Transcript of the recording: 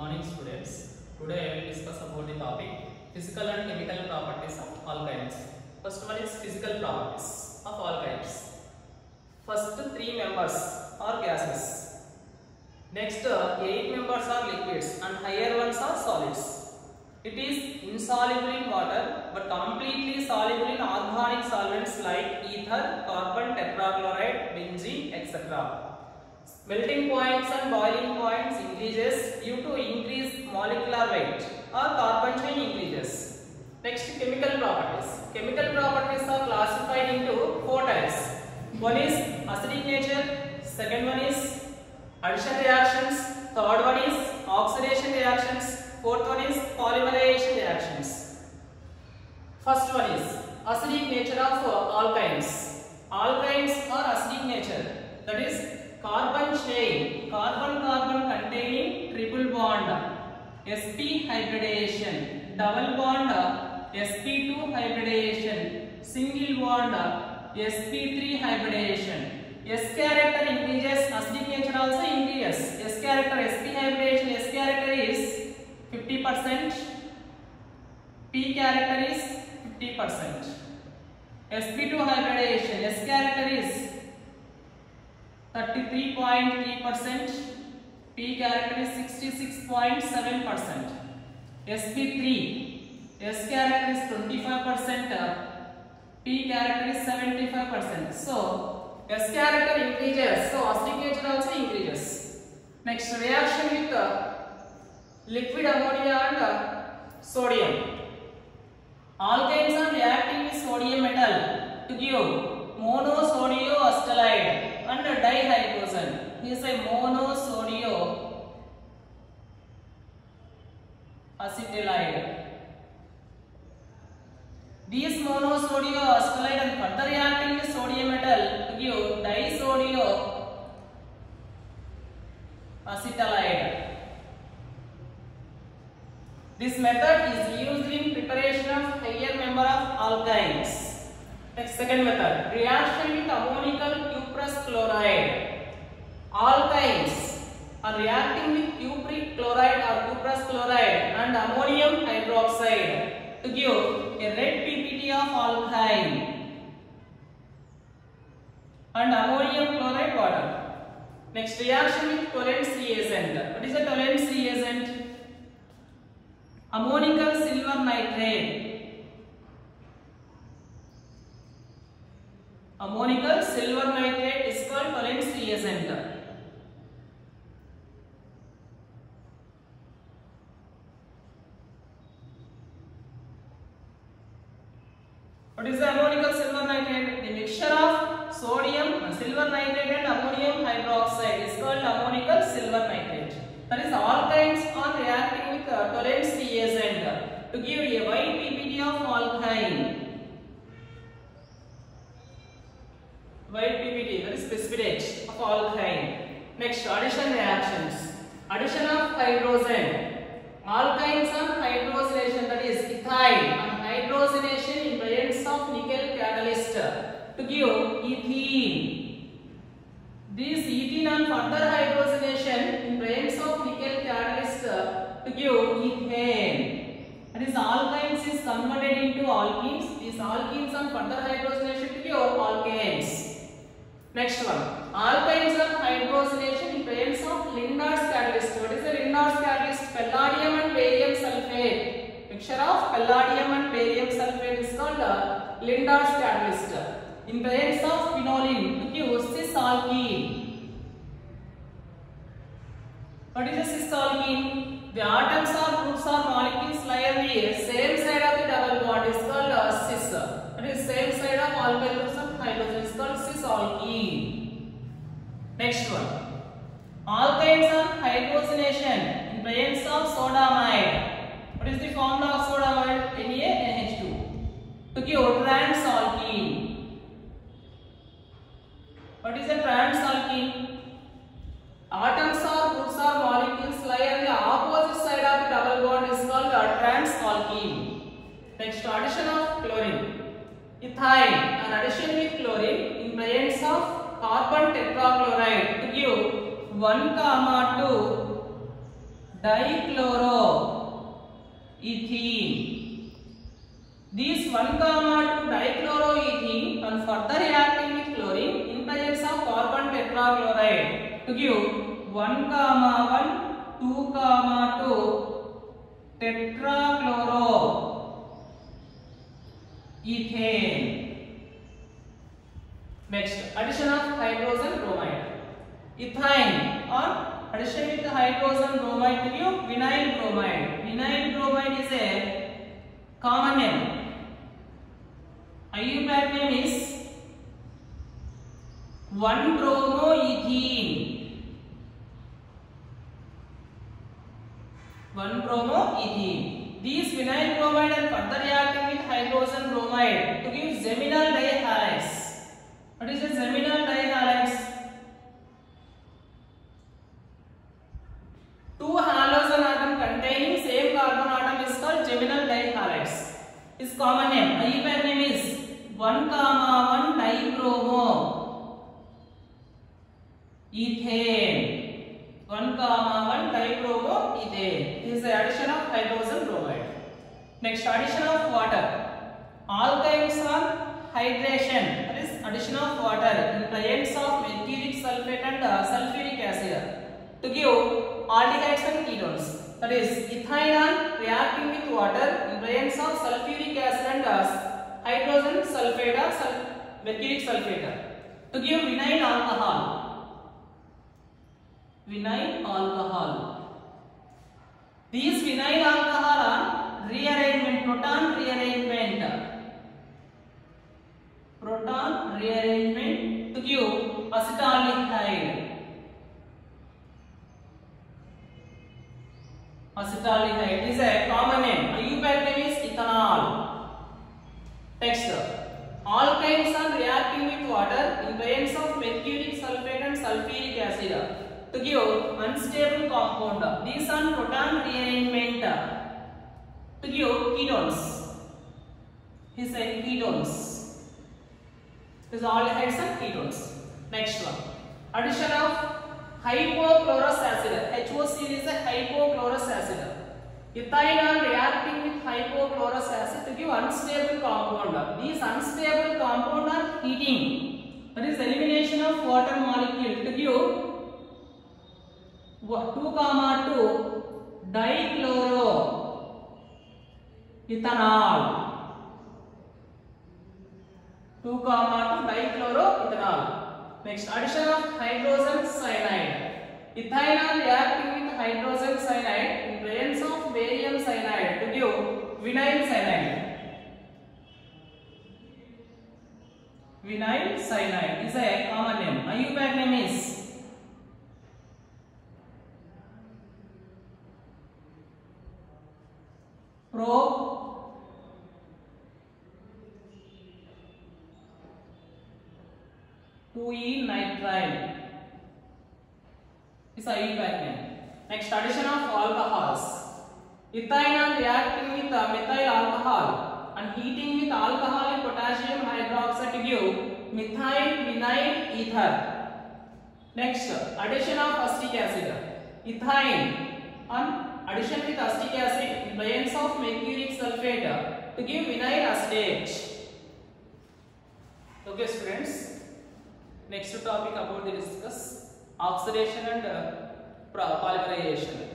morning students. Today I will discuss about the topic physical and chemical properties of alkynes. First one is physical properties of alkynes. First three members are gases. Next uh, eight members are liquids and higher ones are solids. It is insoluble in water but completely soluble in organic solvents like ether, carbon tetrachloride, benzene, etc. Melting points and boiling points increases due to increased molecular weight or carbon chain increases. Next chemical properties. Chemical properties are classified into four types. One is acidic nature, second one is addition reactions, third one is oxidation reactions, fourth one is polymerization reactions. First one is acidic nature of alkynes. Alkynes are acidic nature. That is carbon chain, carbon carbon containing triple bond, sp hybridization, double bond, sp2 hybridization, single bond, sp3 hybridization. S character increases, acidic nature also increases. S character, sp hybridization, S character is 50%, P character is 50%. sp2 hybridization, S character is 33.3%, P character is 66.7%. sp3, S character is 25%, P character is 75%. So, S character increases, so acidic nature also increases. Next reaction with uh, liquid ammonia and uh, sodium. Alkynes are reacting with sodium metal to give monosodio and dihydrogen. He is a monosodio acetylide. These monosodio acetylide and further reacting with sodium metal to give disodio acetylide. This method is used in preparation of higher member of alkynes. Next second method, reaction with ammonical cuprous chloride. Alkynes are reacting with cupric chloride or cuprous chloride and ammonium hydroxide to give a red PPT of alkyne and ammonium chloride water. Next reaction with Tollens reagent. What is a Tollens reagent? Ammonical silver nitrate. Ammonical silver nitrate Tollens reagent. What is the ammonical silver nitrate? The mixture of sodium, silver nitrate and ammonium hydroxide is called ammonical silver nitrate. That is alkynes are reacting with uh, Tollens reagent to give a white PPT of alkyne. White PPT that is precipitate of alkyne. Next addition reactions. Addition of hydrogen. Alkynes on hydrogenation that is ethyl on hydrogenation in presence of nickel catalyst to give ethene. This ethene on further hydrogenation in presence of nickel catalyst to give ethane. That is alkynes is converted into alkenes. These alkenes on further hydrogenation to give alkanes. Next one. Alkynes on hydrogenation in presence of Lindlar's catalyst. What is the Lindlar's catalyst? Palladium and barium sulfate. Mixture of palladium and barium sulfate is called uh, Lindlar's catalyst. In presence of phenolene to give cis alkene. What is a cis alkene? The atoms or groups or molecules lie on the same side of the double bond is called uh, cis. That is same side of alkyl groups of hydrogen is called cis alkene. Next one. Alkynes on hydrogenation in presence of sodamide. What is the formula of sodamide? NaNH2. To give trans alkene. What is a trans alkene? Atoms or groups or molecules lie on the opposite side of the double bond is called a trans alkene. Next, addition of chlorine. Ethyl, an addition with chlorine in presence of carbon tetrachloride to give 1 comma 2 dichloro ethene these 1 comma 2 dichloroethene and further reacting with chlorine in presence of carbon tetrachloride to give 1 comma 1 2 comma 2 tetrachloro ethane next addition of hydrogen bromide ethane or addition with hydrogen bromide to give vinyl bromide vinyl bromide is a common name IUPAC name is 1 bromoethene 1 bromoethene these vinyl bromide are further reacting with hydrogen bromide to give geminal dihalides what is a geminal dihalides two halogen atom containing same carbon atom is called geminal dihalides its common name IUPAC name is 1 comma 1 dibromo ethane 1 comma 1 dibromo ethane this is the addition of hydrogen bromide next addition of water alkynes are hydration that is addition of water in presence of mercuric sulfate and uh, sulfuric acid to give aldehydes and ketones that is ethanol reacting with water in presence of sulfuric acid and uh, hydrogen sulfate or sul mercuric sulfate to give vinyl alcohol vinyl alcohol these vinyl alcohol are rearrangement proton rearrangement proton rearrangement to give acetaldehyde acetaldehyde is a common name IUPAC name is ethanol Next, alkynes are reacting with water in presence of mercuric sulfate and sulfuric acid to give unstable compound. These are proton rearrangement to give ketones. He said ketones. These are aldehydes and ketones. Next one, addition of hypochlorous acid. HOC is a hypochlorous acid. Ethyl are reacting with hypochlorous acid to give unstable compound. These unstable compound are heating. That is elimination of water molecule to give 2 comma 2 dichloro ethanol. 2 comma 2 dichloro ethanol. Next addition of hydrogen cyanide. Ethyl are reacting with hydrogen cyanide barium cyanide to give vinyl cyanide. Vinyl cyanide is a common name. IUPAC name is pro two E nitrile is IUPAC name. Next addition of alcohols. Ethanol reacting with uh, methyl alcohol and heating with alcoholic potassium hydroxide to give methyl vinyl ether. Next addition of acetic acid. Ethine on addition with acetic acid in of mercuric sulfate to give vinyl acetate. Okay students. Next topic about the discuss oxidation and uh, polymerization.